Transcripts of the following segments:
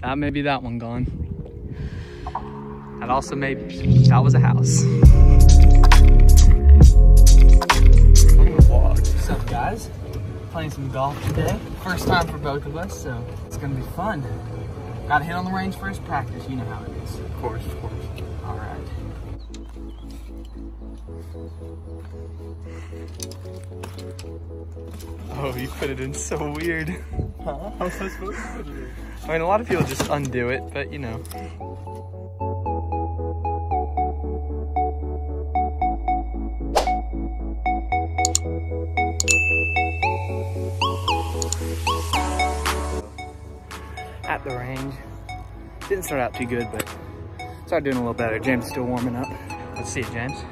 That may be that one gone. That also may, that was a house. What's up guys? Playing some golf today. First time for both of us, so it's gonna be fun. Got to hit on the range first practice, you know how it is. Of course, of course. All right. Oh, you put it in so weird. I mean, a lot of people just undo it, but you know. At the range. Didn't start out too good, but started doing a little better. James is still warming up. Let's see it, James.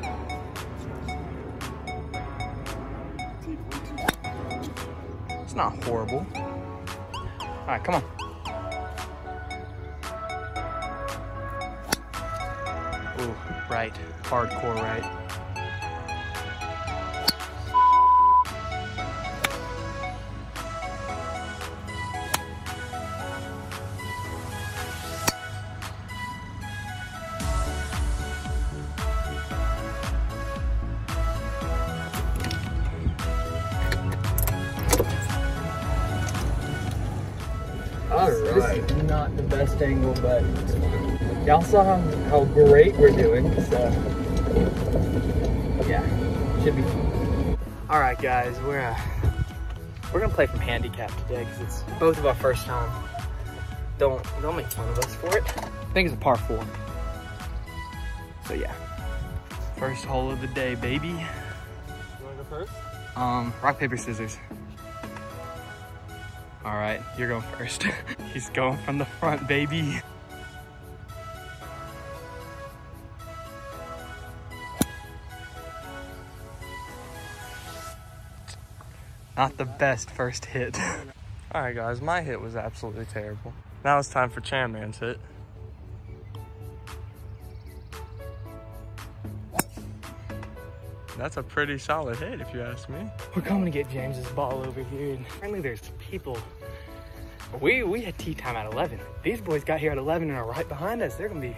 It's not horrible. All right, come on. Ooh, right. Hardcore right. Best angle, but y'all saw how, how great we're doing, so yeah, should be fun. All right, guys, we're uh, we're gonna play from handicap today because it's both of our first time. Don't don't make fun of us for it. I think it's a par four. So yeah, first hole of the day, baby. You wanna go first? Um, rock paper scissors. All right, you're going first. He's going from the front, baby. Not the best first hit. All right, guys. My hit was absolutely terrible. Now it's time for Chan Man's hit. That's a pretty solid hit, if you ask me. We're coming to get James's ball over here, and apparently there's people. We we had tee time at 11. These boys got here at 11 and are right behind us. They're gonna be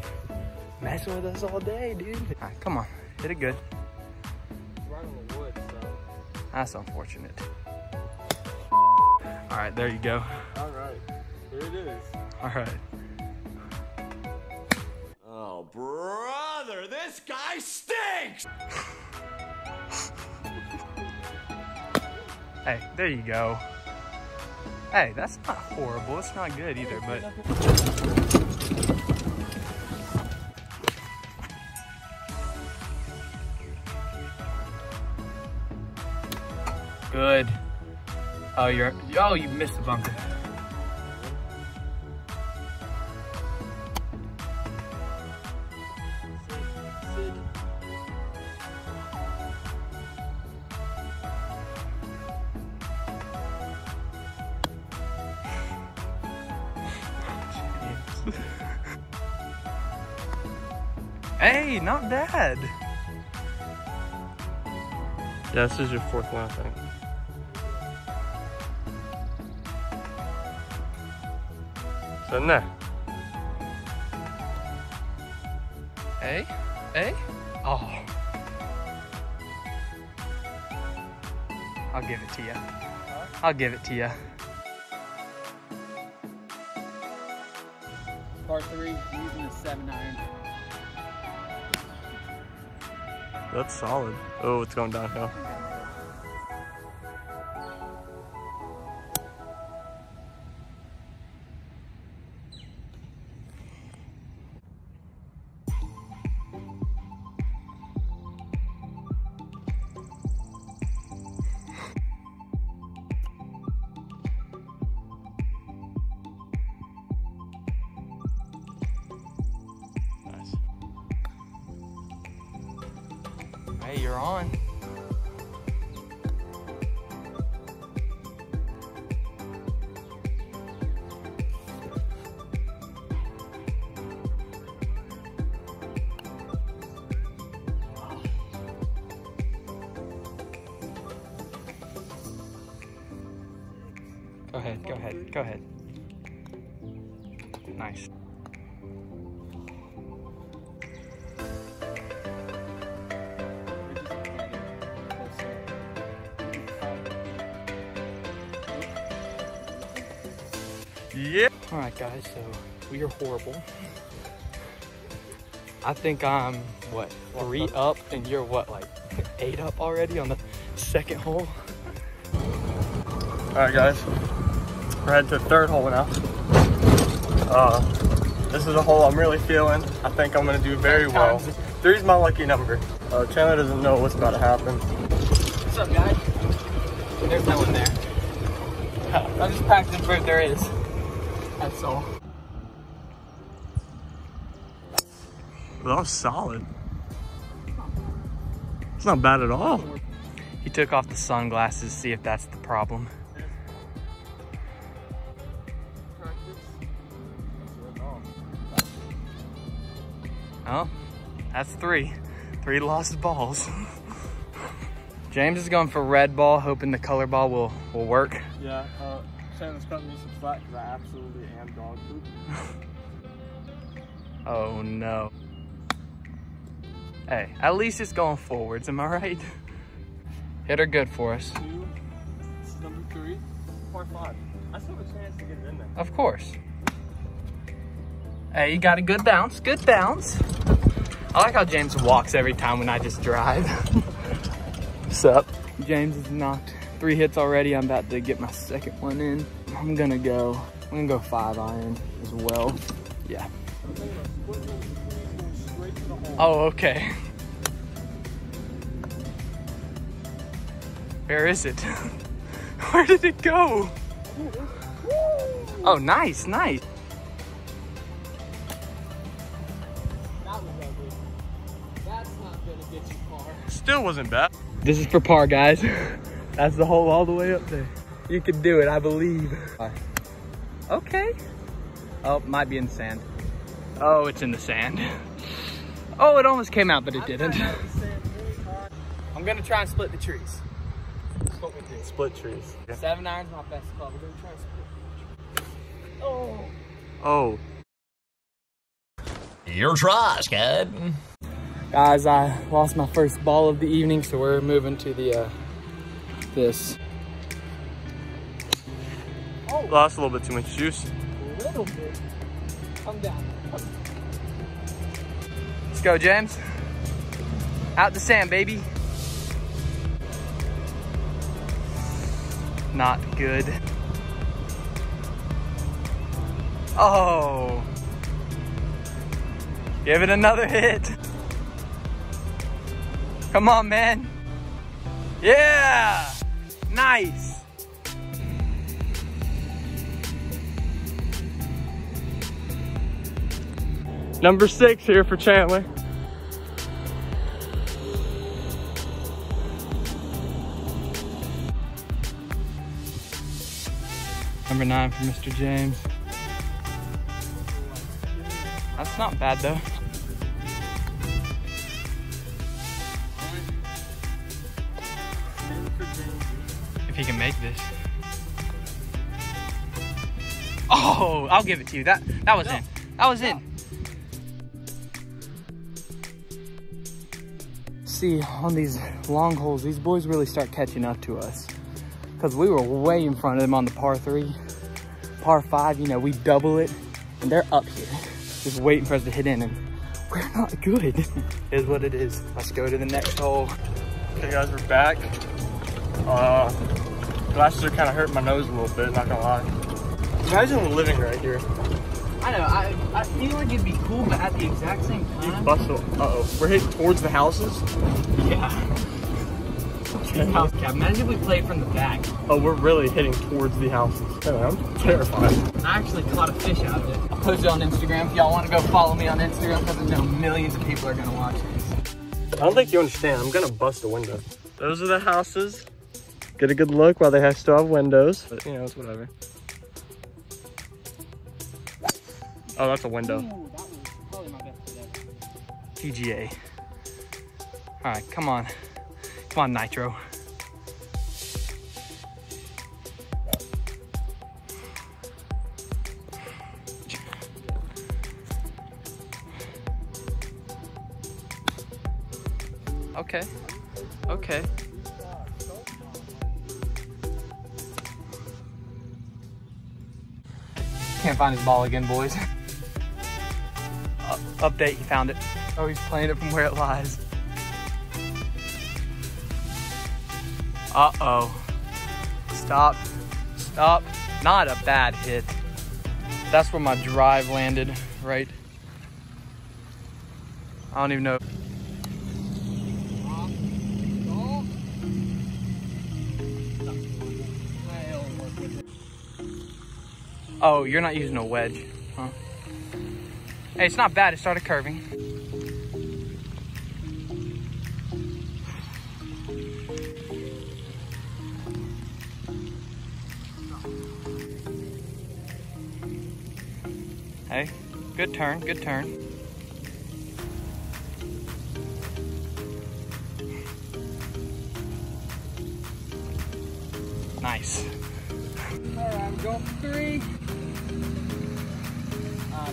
messing with us all day, dude. All right, come on, hit it good. Right on the wood, so. That's unfortunate. All right, there you go. All right. Here it is. All right. Oh, brother, this guy stinks! Hey, there you go. Hey, that's not horrible. It's not good either, but good. Oh, you're oh, you missed the bunker. Hey, not bad. Yeah, this is your fourth one, I think. So there. Hey, hey. Oh. I'll give it to you. I'll give it to you. Part three, using a seven iron. That's solid. Oh, it's going downhill. Ahead, go ahead, go ahead. Nice. Yeah. All right, guys, so we are horrible. I think I'm, what, three up, and you're what, like eight up already on the second hole? All right, guys. We're heading to the third hole now. Uh, this is a hole I'm really feeling. I think I'm gonna do very well. Three's my lucky number. Uh, Chandler doesn't know what's about to happen. What's up, guys? There's no one there. I'm just practicing for if there is. That's all. Well, that was solid. It's not bad at all. He took off the sunglasses, to see if that's the problem. Oh, that's three. Three lost balls. James is going for red ball, hoping the color ball will, will work. Yeah, uh, Chandler's cutting me some slack because I absolutely am dog poop. Oh no. Hey, at least it's going forwards, am I right? Hit her good for us. Two, this is number three, par five. I still have a chance to get it in there. Of course. Hey, you got a good bounce, good bounce. I like how James walks every time when I just drive. What's up? James has knocked three hits already. I'm about to get my second one in. I'm gonna go, I'm gonna go five iron as well. Yeah. Oh, okay. Where is it? Where did it go? Oh, nice, nice. Still wasn't bad. This is for par, guys. That's the hole all the way up there. You can do it, I believe. Okay. Oh, might be in the sand. Oh, it's in the sand. Oh, it almost came out, but it didn't. I'm gonna try and split the trees. That's what we do. Split trees. Seven iron's my best club. We're gonna try and split. the trees. Oh. Oh, Your try, Scud. Guys, I lost my first ball of the evening, so we're moving to the, uh, this. Oh. Lost a little bit too much juice. A little bit. Come down. Let's go, James. Out the sand, baby. Not good. Oh. Give it another hit. Come on, man. Yeah. Nice. Number six here for Chandler. Number nine for Mr. James. That's not bad though. He can make this. Oh, I'll give it to you. That that was in. That was in. See, on these long holes, these boys really start catching up to us because we were way in front of them on the par three. Par five, you know, we double it and they're up here just waiting for us to hit in and we're not good. is what it is. Let's go to the next hole. Okay guys, we're back. Uh, glasses are kind of hurting my nose a little bit, not gonna lie. Imagine living right here. I know, I, I feel like it'd be cool, but at the exact same You time. bustle. Uh-oh, we're heading towards the houses. Yeah. House cap. Imagine if we played from the back. Oh, we're really heading towards the houses. Oh, I'm terrified. I actually caught a fish out of it. I'll post it on Instagram if y'all want to go follow me on Instagram because I know millions of people are going to watch this. I don't think you understand. I'm gonna bust a window. Those are the houses get a good look while they still have windows, but you know, it's whatever. Oh, that's a window. Ooh, that TGA. All right, come on. Come on, Nitro. Okay. Okay. Find his ball again, boys. Uh, update, he found it. Oh, he's playing it from where it lies. Uh-oh. Stop. Stop. Not a bad hit. That's where my drive landed, right? I don't even know. Oh, you're not using a wedge, huh? Hey, it's not bad. It started curving. Hey, good turn, good turn.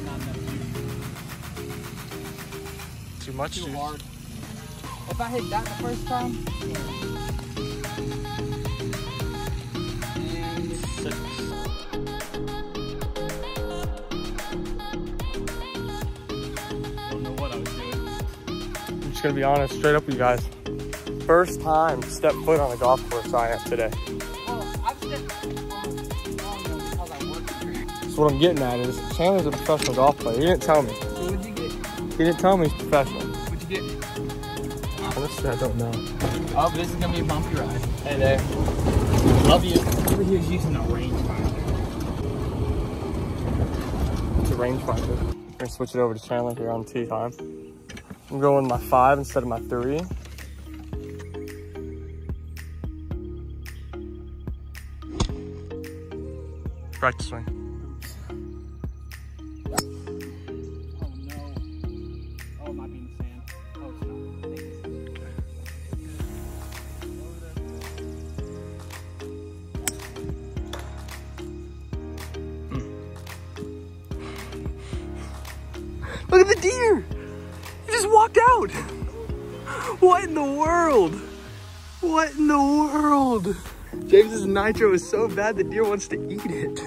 Not enough. Too much. Too dude. hard. If I hit that the first time, and Six. don't know what I was doing. I'm just gonna be honest, straight up with you guys. First time step foot on a golf course I am today. So what I'm getting at is Chandler's a professional golf player. He didn't tell me. So what'd you get? He didn't tell me he's professional. What'd you get? Honestly, I don't know. Oh, this is gonna be a bumpy ride. Hey there. Love you. Over here's using a rangefinder. It's a rangefinder. We're gonna switch it over to Chandler here on tee time. I'm going my five instead of my three. Practice swing. At the deer! He just walked out! What in the world? What in the world? James's nitro is so bad the deer wants to eat it.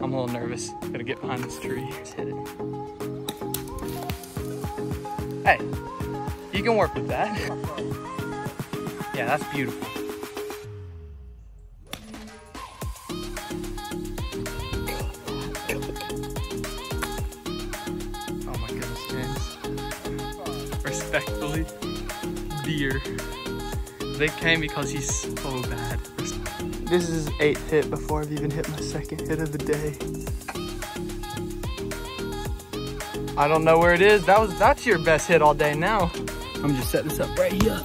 I'm a little nervous. Gotta get behind this tree. Let's hit it. Hey, you can work with that. Yeah, that's beautiful. Respectfully, deer. They came because he's so bad. This is his eighth hit before I've even hit my second hit of the day. I don't know where it is. That was that's your best hit all day now. I'm just setting this up right here.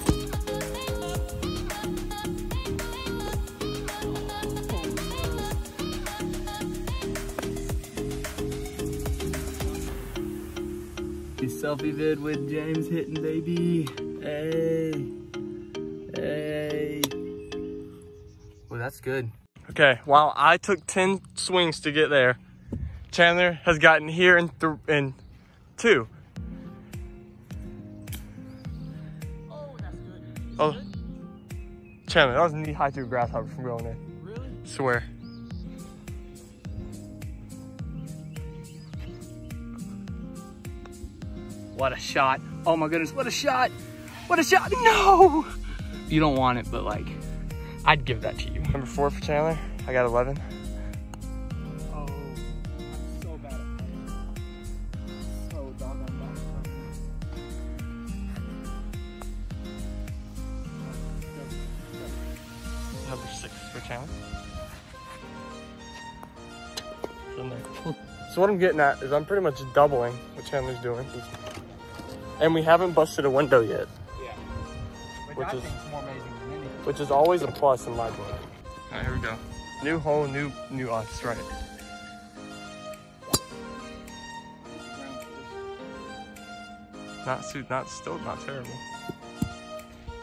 Selfie vid with James hitting baby. Hey. Hey. Well, that's good. Okay, while I took 10 swings to get there, Chandler has gotten here in, th- in two. Oh, that's good. Oh, Chandler, that was knee high to a grasshopper from going in. Really? Swear. What a shot. Oh my goodness, what a shot. What a shot. No! You don't want it, but like, I'd give that to you. Number four for Chandler. I got 11. Oh, so bad. So bad. Number six for Chandler. It's in there. So what I'm getting at is I'm pretty much doubling what Chandler's doing. And we haven't busted a window yet, Yeah. Which, Which I is- more amazing than anything. which is always a plus in my book. All right, here we go. New hole, new new us, right? Not suit, not still not terrible.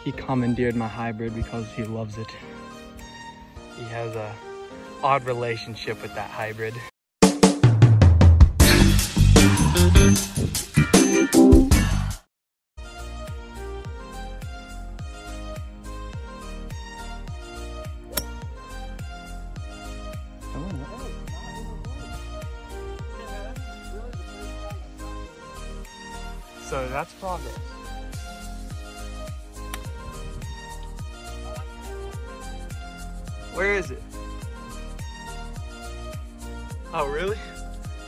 He commandeered my hybrid because he loves it. He has a odd relationship with that hybrid. Where is it? Oh, really?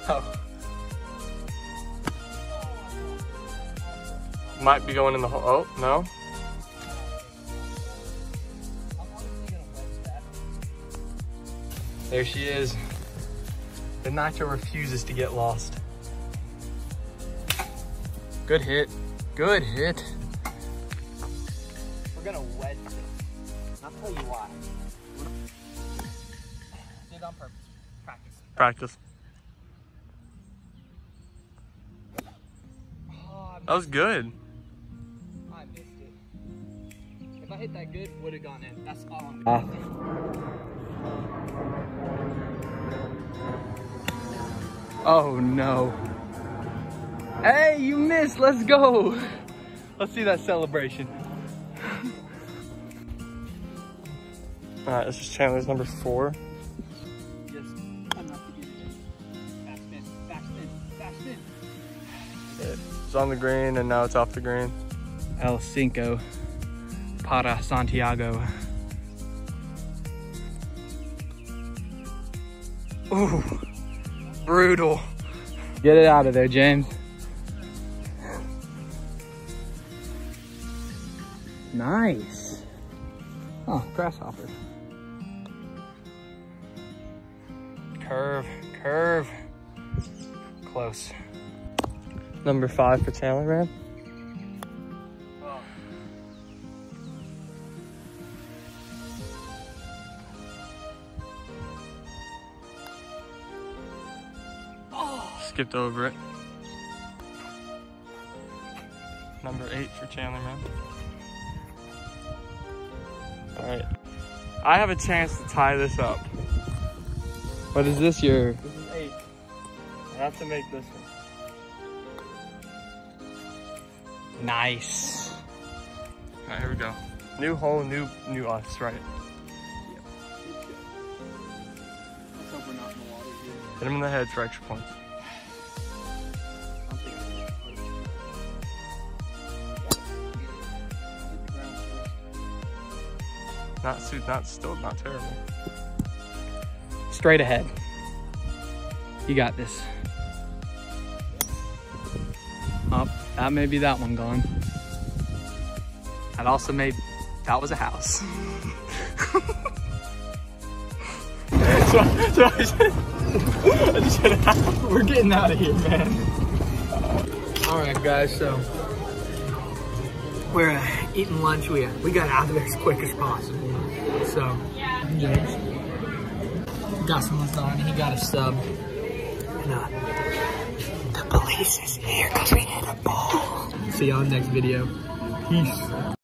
Oh. Might be going in the hole. Oh, no. There she is. The Nitro refuses to get lost. Good hit. Good hit. Practice. Practice. Oh, That was good. I missed it. If I hit that good, would have gone in. That's all I'm ah. Oh no. Hey, you missed. Let's go. Let's see that celebration. All right, this is Chandler's number four. It's on the green and now it's off the green. El Cinco para Santiago. Ooh, brutal. Get it out of there, James. Nice. Oh, grasshopper. Curve, curve. Close. Number five for Chandler, man. Skipped over it. Number eight for Chandler, man. All right. I have a chance to tie this up. What is this, year? This is eight. I have to make this one. Nice? All right, here we go. New hole, new new us, right? Hit him in the head for extra points. Not suit, not still not terrible. Straight ahead. You got this. That may be that one gone. That also may, that was a house. so, so I said, I just said, We're getting out of here, man. All right, guys, so we're uh, eating lunch. We, uh, we got out of there as quick as possible. So, James got some lasagna. He got a sub. And, uh, the police is here because we hit a ball. See y'all next video. Peace.